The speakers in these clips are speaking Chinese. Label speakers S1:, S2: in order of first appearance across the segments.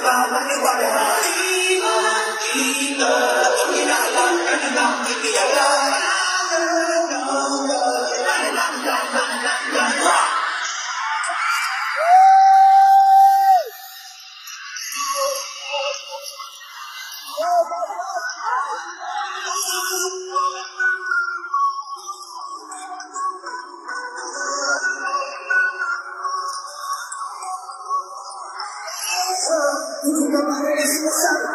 S1: 把满天挂的星摘一颗，当中的亮亮，亮亮亮，一颗亮亮。Ibunda Maria susah.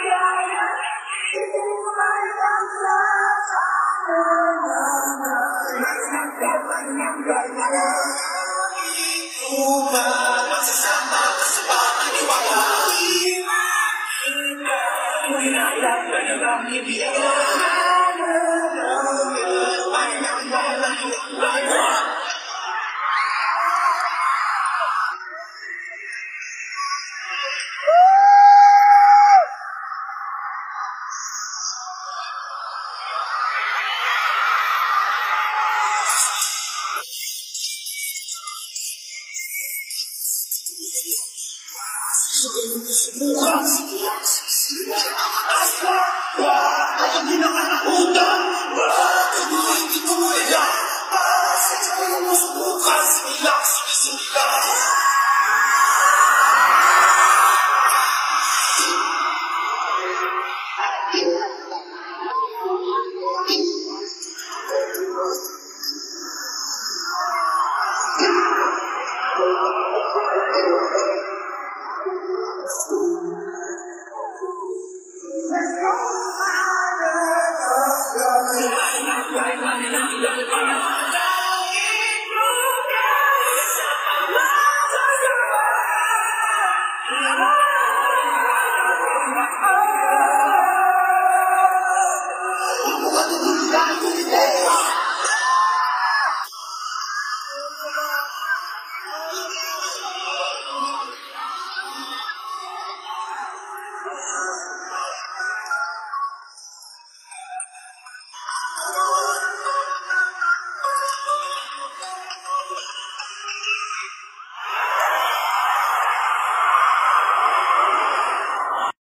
S1: Thank you. 双手紧握，是不怕死的信仰。打死我，我还要拼到爱到不能分。我一定要做对呀，打死我，是不怕死的。